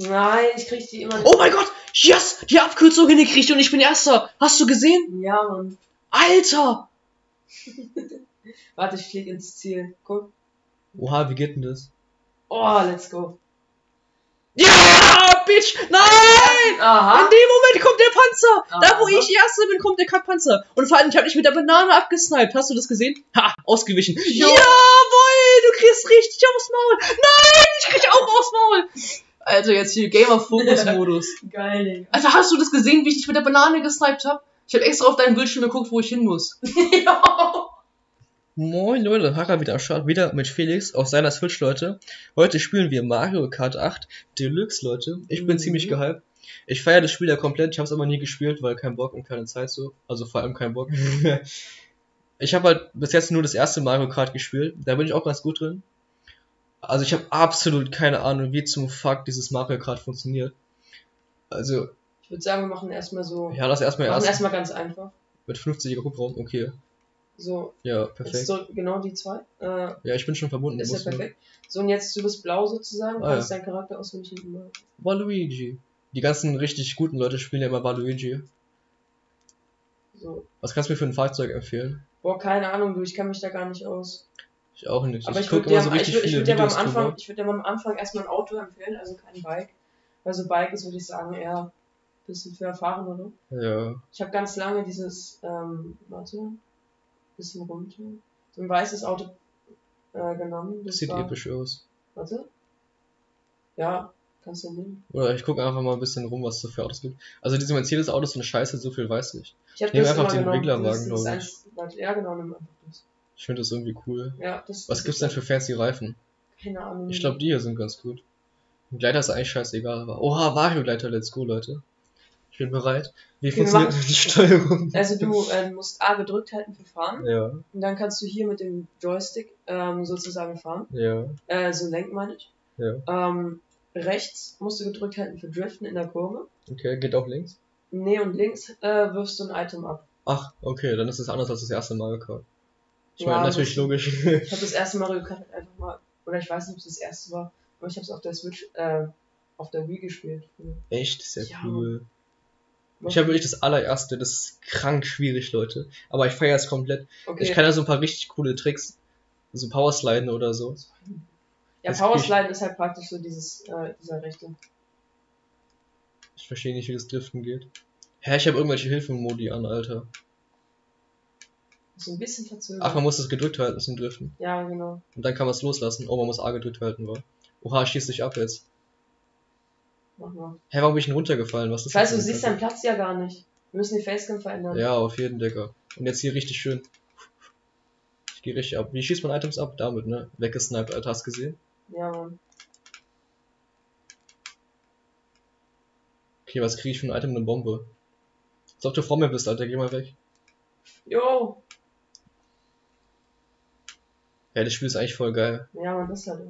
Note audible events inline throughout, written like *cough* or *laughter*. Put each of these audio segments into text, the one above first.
Nein, ich krieg die immer nicht. Oh mein Gott! Yes! Die Abkürzung hingekriegt und ich bin Erster! Hast du gesehen? Ja, Mann. Alter! *laughs* Warte, ich flieg ins Ziel. Guck. Oha, wie geht denn das? Oh, let's go. Ja, Bitch! Nein! In Aha. dem Moment kommt der Panzer! Da, wo Aha. ich Erster bin, kommt der Kackpanzer. Und vor allem, ich habe dich mit der Banane abgesniped. Hast du das gesehen? Ha, ausgewichen. Jo. Jawoll, du kriegst richtig aufs Maul. Nein, ich krieg auch aufs Maul. Also jetzt hier Gamer-Fokus-Modus. *laughs* Geil, Digga. Alter, hast du das gesehen, wie ich dich mit der Banane gesniped hab? Ich habe extra auf deinen Bildschirm geguckt, wo ich hin muss. *laughs* ja. Moin Leute, Hacker wieder am Start, wieder mit Felix auf seiner Switch, Leute. Heute spielen wir Mario Kart 8 Deluxe, Leute. Ich bin Mhm. ziemlich gehypt. Ich feiere das Spiel ja komplett, ich habe es aber nie gespielt, weil kein Bock und keine Zeit so. Also vor allem kein Bock. *laughs* ich habe halt bis jetzt nur das erste Mario Kart gespielt, da bin ich auch ganz gut drin. Also ich habe absolut keine Ahnung, wie zum Fuck dieses Mario Kart funktioniert. Also, Ich würde sagen, wir machen erstmal so. ja, das erstmal erst erstmal ganz einfach. mit 50er Hubraum, okay. So, Ja, jetzt perfekt. so genau die zwei. Äh, Ja, ich bin schon verbunden. ist ja muss nur- perfekt. So, und jetzt du bist blau sozusagen. Ah, kannst deinen Charakter mal. Waluigi. Die ganzen richtig guten Leute spielen ja immer Waluigi. So. Was kannst du mir für ein Fahrzeug empfehlen? Boah, keine Ahnung, du, ich kann mich da gar nicht aus. Ich auch nicht. Aber ich, ich würde dir, so am- ich würd, ich würd dir Videos Anfang, ich würde dir am Anfang erstmal ein Auto empfehlen, also kein Bike. Weil so Bike ist, würde ich sagen, eher ein bisschen für Erfahrene. Ja. Ich habe ganz lange dieses, ähm, warte, bisschen runter, so ein weißes Auto äh, genommen. Das Sieht war, episch aus. Warte. Ja, kannst du nehmen. Oder ich gucke einfach mal ein bisschen rum, was es so für Autos gibt. Also diese Mercedes-Autos sind scheiße, so viel weiß ich. Ich habe Nehmen das einfach den genommen. Reglerwagen, Das ist glaub eins- warte, Ja, genau, nimm einfach das. Ich finde das irgendwie cool. Ja, das Was gibt's denn für fancy Reifen? Keine Ahnung. Ich glaube, die hier sind ganz gut. Ein Gleiter ist eigentlich scheißegal. Aber Oha, Vario-Gleiter, let's go, Leute. Ich bin bereit. Wie wir funktioniert die Steuerung? Also du äh, musst A gedrückt halten für fahren. Ja, Und dann kannst du hier mit dem Joystick ähm, sozusagen fahren. ja, Äh, so lenken meine ich. ja. Ähm, rechts musst du gedrückt halten für Driften in der Kurve. Okay, geht auch links. Nee, und links äh, wirfst du ein Item ab. Ach, okay, dann ist es anders als das erste Mario Kart. Ich Ja, meine, natürlich das- logisch. Ich habe das *laughs* erste Mario Kart einfach mal, oder ich weiß nicht, ob es das erste war, aber ich habe es auf der Switch, äh, auf der Wii gespielt. Echt, sehr Ja. cool. Ich habe wirklich das allererste, das ist krank schwierig, Leute. Aber ich feiere es komplett. okay. Ich kann ja so ein paar richtig coole Tricks. So Powersliden oder so. ja, das Powerslide ist halt praktisch so dieses, äh, dieser rechte. Ich verstehe nicht, wie das Driften geht. Hä, ich habe irgendwelche Hilfenmodi an, Alter. So ein bisschen verzögert. Ach, man muss das gedrückt halten zum Driften. ja, genau. Und dann kann man es loslassen. Oh, man muss A gedrückt halten, war. Oha, schieß dich ab jetzt. Mach mal. Hä, warum bin ich denn runtergefallen? Was ist das Scheiße, du denn? siehst deinen Platz ja gar nicht. Wir müssen die Facecam verändern. Ja, auf jeden Decker. Und jetzt hier richtig schön. Ich gehe richtig ab. Wie schießt man Items ab? Damit, ne? Weggesniped, Alter, hast du gesehen? Ja, Mann. Okay, was kriege ich für ein Item? Eine Bombe. Als ob du vor mir bist, Alter, geh mal weg. Jo! Ja, das Spiel ist eigentlich voll geil. Ja, das ist halt.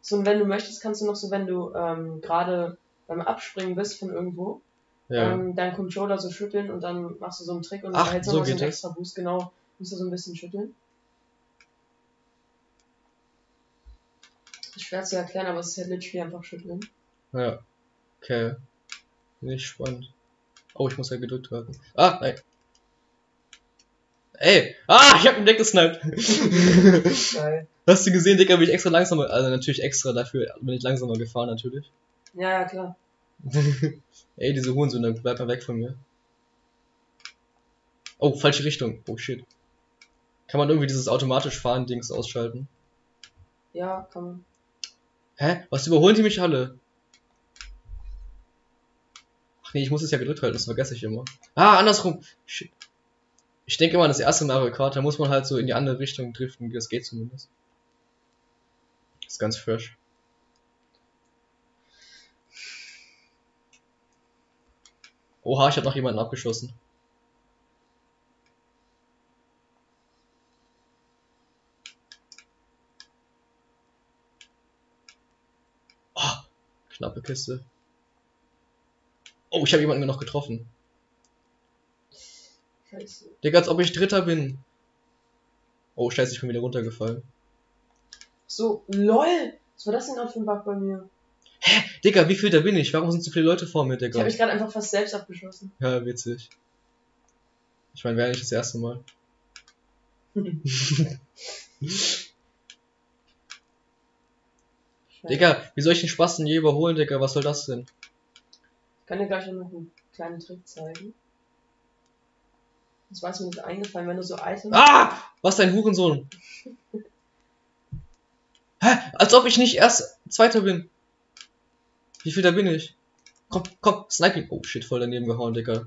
So, und wenn du möchtest, kannst du noch so, wenn du ähm, gerade beim Abspringen bist von irgendwo, Ja. ähm, deinen Controller so schütteln und dann machst du so einen Trick und Ach, dann hältst du so noch so einen das. extra Boost, genau. Musst du so ein bisschen schütteln. Ist schwer zu erklären, aber es ist halt literally einfach schütteln. Ja. Okay. Nicht spannend. Oh, ich muss ja gedrückt halten. Ah, nein. Ey! Ah, ich hab ihn weggesniped! Geil. *laughs* Hast du gesehen, Digga, bin ich extra langsamer, also natürlich extra dafür bin ich langsamer gefahren, natürlich. Ja, ja, klar. *laughs* Ey, diese Hurensöhne, bleib mal weg von mir. Oh, falsche Richtung. Oh shit. Kann man irgendwie dieses automatisch Fahren-Dings ausschalten? Ja, kann man. Hä? Was überholen die mich alle? Ach nee, ich muss es ja gedrückt halten, das vergesse ich immer. Ah, andersrum. Shit. Ich denke an das erste Mario Kart, da muss man halt so in die andere Richtung driften, das geht zumindest. ist ganz fresh. Oha, ich habe noch jemanden abgeschossen. Oh, knappe Kiste. Oh, ich habe jemanden noch getroffen. Scheiße. Digga, als ob ich Dritter bin. Oh, scheiße, ich bin wieder runtergefallen. So, lol! Was war das denn gerade für ein Bug bei mir? Digga, wie viel da bin ich? Warum sind so viele Leute vor mir, Ich Digga? habe mich gerade einfach fast selbst abgeschossen. Ja, witzig. Ich meine, wäre nicht das erste Mal. *laughs* Digga, wie soll ich den Spaß denn je überholen, Digga? Was soll das denn? Ich kann dir gleich noch einen kleinen Trick zeigen. Das weiß mir nicht eingefallen, wenn du so Items. Ah! Was ein Hurensohn! Hä? Als ob ich nicht erst Zweiter bin. Wie viel da bin ich? Komm, komm, Sniping. Oh shit, voll daneben gehauen, Digga.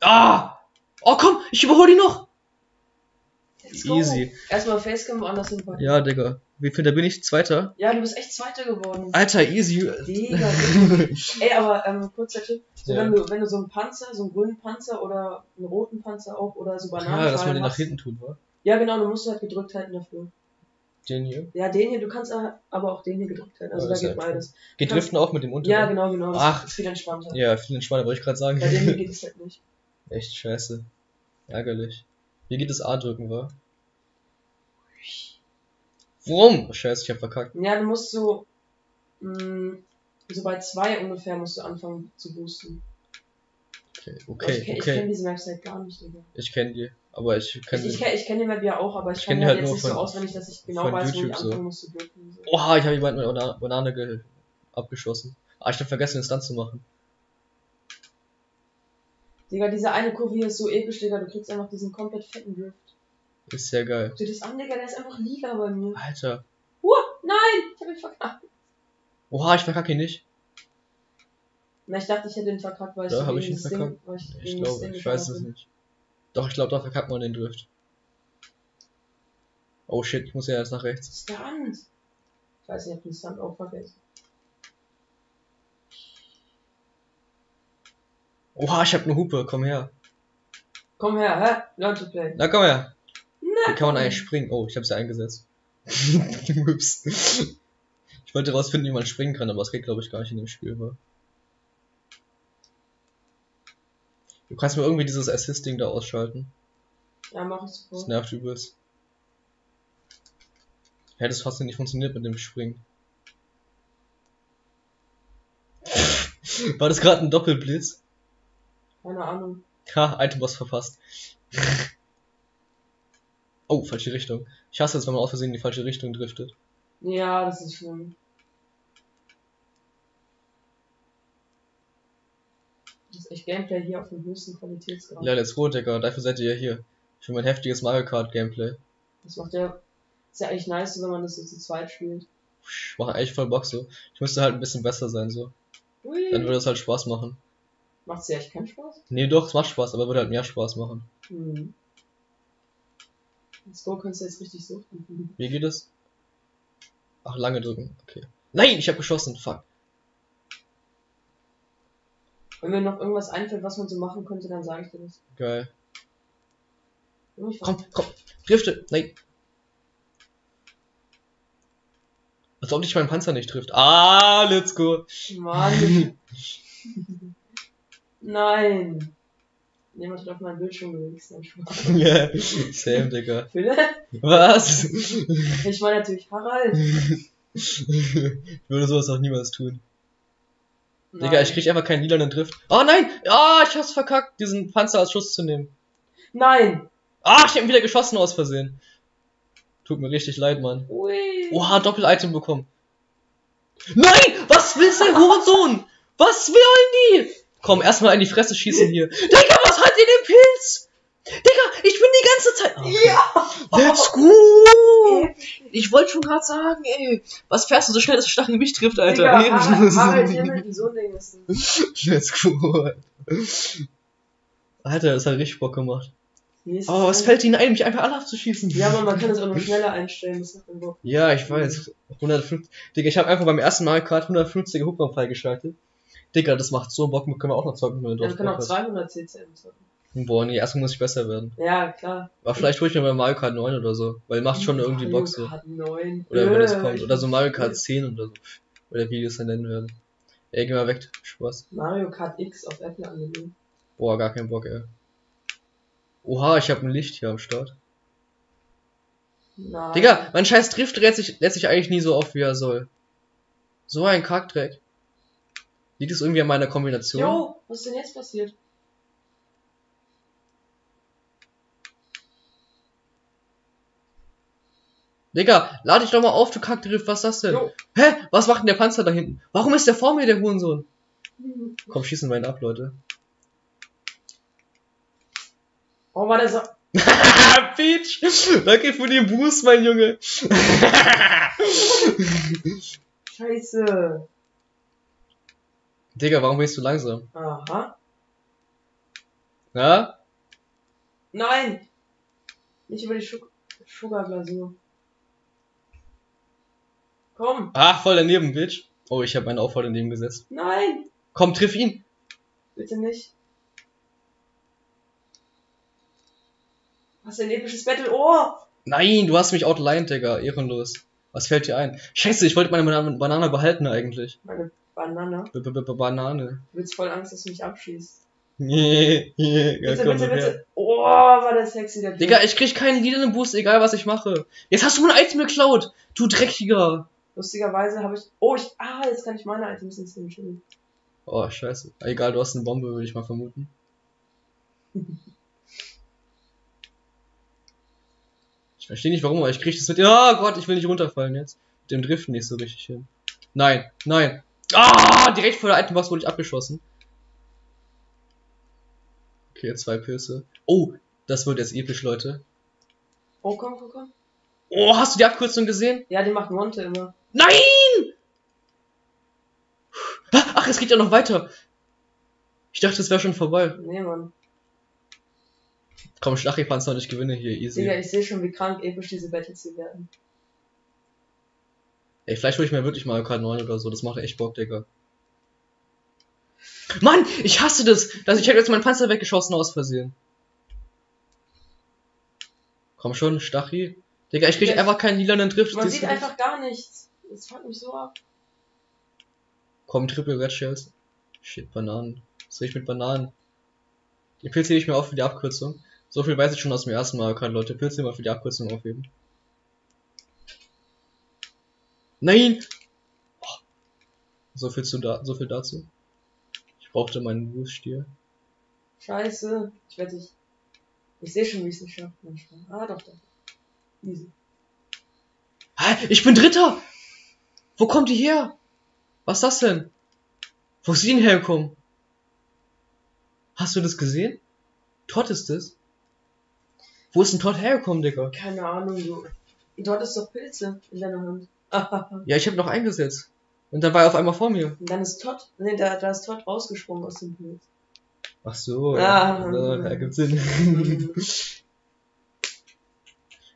Ah! Oh komm, ich überhole die noch! Let's go. Easy. Erstmal Facecam woanders hinpacken. Ja, Digga. Wie viel da bin ich? Zweiter? Ja, du bist echt Zweiter geworden. Alter, easy. Digga, *laughs* Ey, aber ähm, kurzer Tipp. So, Ja. wenn, du, wenn du so einen Panzer, so einen grünen Panzer oder einen roten Panzer auch oder so Bananen Ja, dass man den nach hinten tut, wa? Ja, genau, du musst halt gedrückt halten dafür. Den hier. Ja, den hier, du kannst aber auch den hier gedrückt halten. Also Ja, da geht ja beides. Geht Driften auch mit dem Unter? Ja, genau, genau. Das Ach. ist viel entspannter. Ja, viel entspannter, wollte ich gerade sagen. Bei dem hier *laughs* geht es halt nicht. Echt scheiße. Ärgerlich. Hier geht es A drücken, wa? Warum? Oh, scheiße, ich hab verkackt. Ja, du musst so, mh, so bei zwei ungefähr musst du anfangen zu boosten. Okay, ich okay, kenn- ich kenne okay. diese halt gar nicht, Digga. Ich kenn die. Aber ich kenn Ich, ich die. kenne ich kenn die Map ja auch, aber ich, Ich kann kenn die halt halt jetzt nur nicht so von- auswendig, dass ich genau weiß, wo ich YouTube so. anfangen muss zu drücken. So. Oha, ich habe jemanden mit Banane ge abgeschossen. Ah, ich hab vergessen, den Stunt zu machen. Digga, diese eine Kurve hier ist so episch, Digga. Du kriegst einfach diesen komplett fetten Drift. Ist sehr geil. Guck dir das an, Digga, der ist einfach Liga bei mir. Alter. Huh, nein, ich hab ihn verkackt. Oha, ich verkacke ihn nicht. Na, ich dachte, ich hätte ihn verkackt, weil ich Ja, so hab ich ihn Ding, verkackt? weil ich, Ich glaube, Ding ich weiß es nicht. Doch, ich glaube, da verkackt man den Drift. Oh shit, ich muss ja jetzt nach rechts. Stunt! Ich weiß nicht, ich hab den Stunt auch vergessen. Oha, ich hab eine Hupe, komm her. Komm her, hä? Learn to play. Na, komm her. Na, Wie kann man eigentlich springen? Oh, ich hab's ja eingesetzt. *laughs* Ups. Ich wollte rausfinden, wie man springen kann, aber es geht glaube ich gar nicht in dem Spiel, wa? Du kannst mir irgendwie dieses Assist-Ding da ausschalten. Ja, mach ich Das sofort. nervt übelst. Hätte es fast nicht funktioniert mit dem Springen. *laughs* War das gerade ein Doppelblitz? Keine Ahnung. Ha, Itemboss verpasst. *laughs* oh, falsche Richtung. Ich hasse es, wenn man aus Versehen in die falsche Richtung driftet. Ja, das ist schlimm. Das ist echt Gameplay hier auf dem höchsten Qualitätsgrad. Ja, let's go, Digga. Dafür seid ihr ja hier. Für mein heftiges Mario Kart Gameplay. Das macht ja, ist ja eigentlich nice, wenn man das so zu zweit spielt. Macht echt voll Bock so. Ich müsste halt ein bisschen besser sein so. Ui. Dann würde es halt Spaß machen. Macht's dir echt keinen Spaß? Nee, doch, es macht Spaß, aber würde halt mehr Spaß machen. Hm. Let's go, kannst du jetzt richtig suchten. Wie geht es? Ach, lange drücken. Okay. Nein, ich habe geschossen. Fuck. Wenn mir noch irgendwas einfällt, was man so machen könnte, dann sage ich dir das. Geil. Komm, komm. Drifte. Nein. Als ob dich mein Panzer nicht trifft. Ah, let's go. Mann. *laughs* Nein. Jemand hat auf meinen Bildschirm gewichst. *laughs* Ja, Same, Digga. *laughs* Philipp? Was? Ich meine natürlich Harald. *laughs* ich würde sowas auch niemals tun. Nein. Digga, ich krieg einfach keinen lilanen Drift. Oh nein! Ah, ich hab's verkackt, diesen Panzer als Schuss zu nehmen. Nein! Ah, ich hab ihn wieder geschossen aus Versehen. Tut mir richtig leid, Mann. Ui. Oha, Doppel-Item bekommen. Nein! Was willst du, Hurensohn? Was wollen die? Komm, erstmal in die Fresse schießen hier. Digga, was hat ihr den Pilz? Digga, ich bin die ganze Zeit. Ah, Ja! Let's go! *laughs* Ich wollte schon gerade sagen, ey. Was fährst du so schnell, dass der Stachel mich trifft, Alter? Digga, *laughs* Harald, Harald Hamilton, so ein Ding ist das. Let's go. Alter, das hat richtig Bock gemacht. Nächstes Aber was Mal. fällt ihnen ein, mich einfach alle abzuschießen? Ja, aber man kann es auch noch schneller einstellen, das macht dann Bock. Ja, ich weiß. 150. Digga, ich habe einfach beim ersten Mario Kart 150er Hubraum freigeschaltet. Digga, das macht so Bock, können wir auch noch zocken, wenn du Ja, man kann auch Bock hast. 200 CCM zocken. Boah, nee, erstmal muss ich besser werden. Ja, klar. Aber vielleicht hol ich mir mal Mario Kart 9 oder so, weil macht schon irgendwie Bock so. Mario Kart 9. Oder wenn es Äh, kommt. Oder so Mario Kart 10 oder so. Oder wie die es dann nennen werden. Ey, geh mal weg. Spaß. Mario Kart X auf Apple angelegt. Boah, gar kein Bock, ey. Oha, ich habe ein Licht hier am Start. Nein. Digga, mein scheiß Drift lädt sich, lädt sich eigentlich nie so auf, wie er soll. So ein Kackdreck. Liegt es irgendwie an meiner Kombination? Jo, was ist denn jetzt passiert? Digga, lade dich doch mal auf, du Kackdrift, was ist das denn? Jo. Hä? Was macht denn der Panzer da hinten? Warum ist der vor mir, der Hurensohn? Komm, schießen wir ihn ab, Leute. Warum war der so. *laughs* Peach! Danke für den Boost, mein Junge. *laughs* Scheiße. Digga, warum bist du langsam? Aha. Ja? Nein! Nicht über die Schu Sugarglasur. Komm! Ach, voll daneben, Bitch. Oh, ich habe einen auch voll daneben gesetzt. Nein! Komm, triff ihn. Bitte nicht. Was ein episches Battle. Oh! Nein, du hast mich outlined, Digga. Ehrenlos. Was fällt dir ein? Scheiße, ich wollte meine Banane, Banane behalten eigentlich. Meine Banane. B -b -b Banane. Du willst voll Angst, dass du mich abschießt. Nee, nee, Bitte, bitte, bitte. Oh, war der sexy, der Typ. Digga, ich krieg keinen lilanen Boost, egal was ich mache. Jetzt hast du mein Item geklaut. Du Dreckiger. Lustigerweise habe ich. Oh, ich. Ah, jetzt kann ich meine Items ins schieben. Oh, scheiße. Egal, du hast eine Bombe, würde ich mal vermuten. Ich verstehe nicht warum, aber ich krieg das mit. Ja, Gott, ich will nicht runterfallen jetzt. Mit dem Driften nicht so richtig hin. Nein, nein. Ah, direkt vor der Itembox wurde ich abgeschossen. Okay, zwei Pilze. Oh, das wird jetzt episch, Leute. Oh, komm, komm, komm. Oh, hast du die Abkürzung gesehen? Ja, die macht Monte immer. Nein! Ach, es geht ja noch weiter. Ich dachte, es wäre schon vorbei. Nee, Mann. Komm, Stachelpanzer und ich gewinne hier easy. Digga, ich sehe schon, wie krank episch diese Battles hier werden. Ey, vielleicht hole ich mir wirklich Mario Kart 9 oder so. Das macht echt Bock, Digga. Mann, ich hasse das. dass ich hätte jetzt meinen Panzer weggeschossen aus Versehen. Komm schon, Stachi. Digga, ich krieg einfach keinen lilanen Drift. Man sieht einfach gar nichts. Das fuckt mich so ab. Komm, Triple Red Shells. Shit, Bananen. Was ich mit Bananen? Die Pilze hebe ich mir auf für die Abkürzung. So viel weiß ich schon aus dem ersten Kart, Leute. Pilze immer für die Abkürzung aufheben. Nein! Oh. So viel zu da, so viel dazu. Ich brauchte meinen Wurfstier. Scheiße. Ich werde dich. Ich sehe schon, wie ich es nicht schaffe. Ah, doch, doch. Easy. Hä? Ich bin Dritter! Wo kommt die her? Was ist das denn? Wo ist die denn hergekommen? Hast du das gesehen? Todd ist das? Wo ist denn Todd hergekommen, Digga? Keine Ahnung, du. Du hattest doch Pilze in deiner Hand. Und *laughs* Ja, ich habe noch eingesetzt. Und dann war er auf einmal vor mir. dann ist Todd. Nee, da, da ist Todd rausgesprungen aus dem Pilz. Ach so, Ah. ja, ja gibt Sinn. *laughs*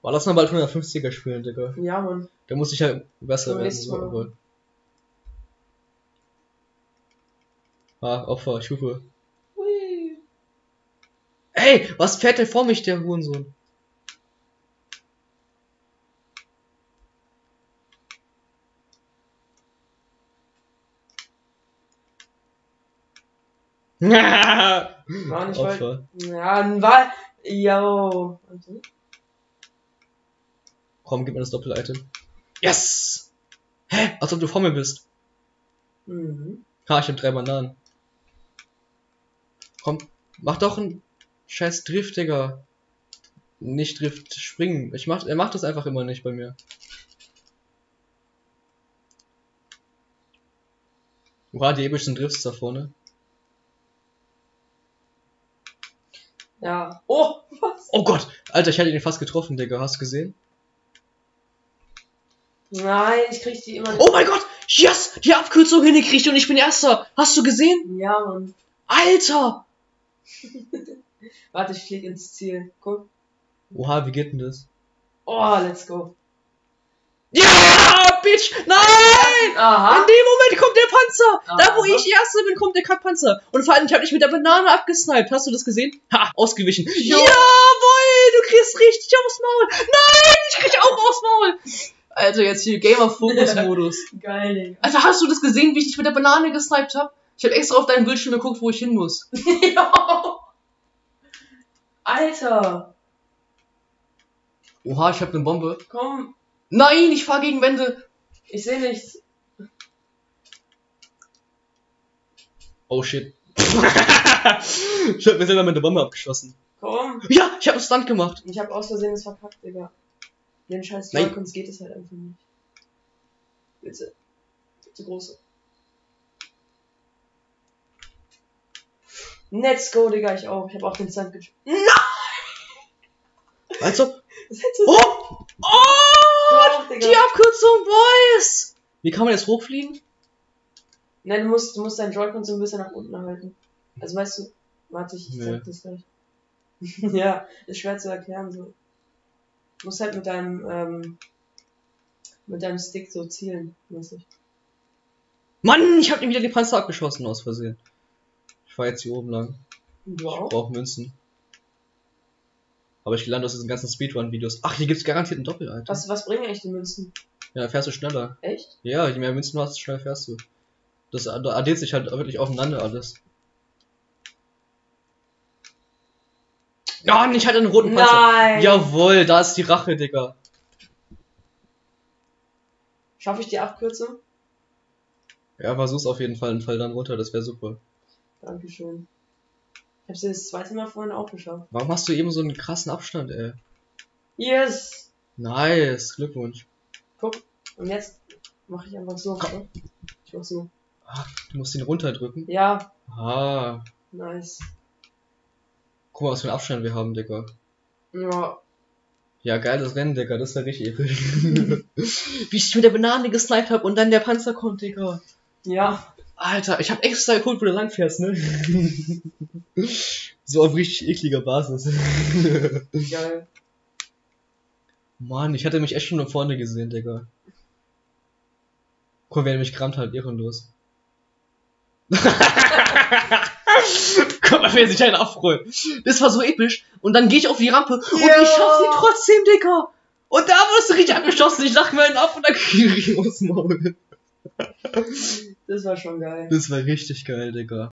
War lass mal bald 150er spielen, Digga. Ja, Mann. Da muss ich halt besser werden. So, Mal aber. Ah, Opfer, ich hupe. Hui. Ey, was fährt denn vor mich, der Hurensohn? *laughs* War nicht weit. Opfer. Ja, ein Wal. Yo. Komm, gib mir das Doppel-Item. Yes! Hä? Als ob du vor mir bist. Mhm. Ha, ich hab drei Bananen. Komm, mach doch einen scheiß Drift, Digga. Nicht Drift springen. Ich mach, er macht das einfach immer nicht bei mir. Oha, die epischen Drifts da vorne. Ja. Oh, was? Oh Gott! Alter, ich hätte ihn fast getroffen, Digga. Hast du gesehen? Nein, ich krieg die immer Oh mein Gott! Yes! Die Abkürzung hingekriegt und ich bin Erster! Hast du gesehen? Ja, Mann. Alter! *laughs* Warte, ich flieg ins Ziel. Guck. Oha, wie geht denn das? Oh, let's go. Ja, Bitch! Nein! Aha. In dem Moment kommt der Panzer! Da wo Aha. ich Erster bin, kommt der Kackpanzer. Und vor allem, ich habe dich mit der Banane abgesniped. Hast du das gesehen? Ha, ausgewichen. Jo. Jawoll, du kriegst richtig aufs Maul. Nein, ich krieg auch aufs Maul. Also jetzt hier Gamer-Fokus-Modus. *laughs* Geil. Alter, hast du das gesehen, wie ich dich mit der Banane gesniped hab? Ich habe extra auf deinen Bildschirm geguckt, wo ich hin muss. *laughs* Jo. Alter. Oha, ich habe eine Bombe. Komm. Nein, ich fahr gegen Wände. Ich seh nichts. Oh shit. *laughs* ich hab mir selber mit der Bombe abgeschossen. Komm! Ja, ich hab einen Stunt gemacht. Ich hab aus Versehen das verkackt, Digga. Den scheiß Nein. Joy-Cons geht es halt einfach nicht. Bitte. Bitte große. Let's go, Digga, ich auch. Ich hab auch den Stunt gespielt. Also, *laughs* hättest du oh! Oh! Digga. Die Abkürzung, Boys! Wie kann man jetzt hochfliegen? Nein, du musst, du musst deinen Joy-Con so ein bisschen nach unten halten. Also weißt du, warte, ich Nee. zeig das gleich. *laughs* ja, ist schwer zu erklären so. Du musst halt mit deinem, ähm, mit deinem Stick so zielen, mäßig. Mann, ich hab ihm wieder die Panzer abgeschossen aus Versehen. Ich fahr jetzt hier oben lang. Du Ich auch? brauch Münzen. Aber ich gelernt aus diesen ganzen Speedrun-Videos. Ach, hier gibt's garantiert ein Doppel, Alter. Was, was bringen eigentlich die Münzen? Ja, da fährst du schneller. Echt? Ja, je mehr Münzen du hast, desto schneller fährst du. Das da addiert sich halt wirklich aufeinander alles. Ja, ich hatte einen roten Panzer. Nein! Jawohl, da ist die Rache, Digga. Schaffe ich die Abkürzung? Ja, versuch's auf jeden Fall und fall dann runter, das wäre super. Dankeschön. Ich hab's das zweite Mal vorhin auch geschafft. Warum hast du eben so einen krassen Abstand, ey? Yes! Nice, Glückwunsch. Guck, und jetzt mache ich einfach so. Komm. Ich mach so. Ach, du musst ihn runterdrücken. Ja, Ah, nice. guck mal, was für einen Abstand wir haben, Digga. Ja, Ja, geiles Rennen, Digga, das war richtig episch. *laughs* Wie ich mit der Banane gesniped hab und dann der Panzer kommt, Digga. ja. Alter, ich hab extra geguckt, wo du langfährst, ne? *laughs* so auf richtig ekliger Basis. Geil. Mann, ich hatte mich echt schon nach vorne gesehen, Digga. Guck, wer mich gerammt hat, ehrenlos. *laughs* Guck mal, wer sich einen abfreut. Das war so episch. Und dann gehe ich auf die Rampe und Ja. ich schaff sie trotzdem, Digga. Und da wirst du richtig abgeschossen. Ich lach mir einen ab und dann *laughs* krieg ich ihn aus dem Maul. Das war schon geil. Das war richtig geil, Digga.